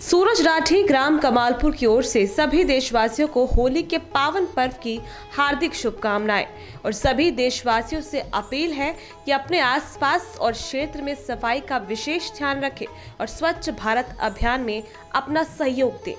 सूरज राठी ग्राम कमालपुर की ओर से सभी देशवासियों को होली के पावन पर्व की हार्दिक शुभकामनाएँ। और सभी देशवासियों से अपील है कि अपने आसपास और क्षेत्र में सफ़ाई का विशेष ध्यान रखें और स्वच्छ भारत अभियान में अपना सहयोग दें।